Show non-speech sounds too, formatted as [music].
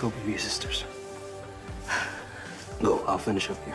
Go be your sisters. [sighs] Go, I'll finish up here.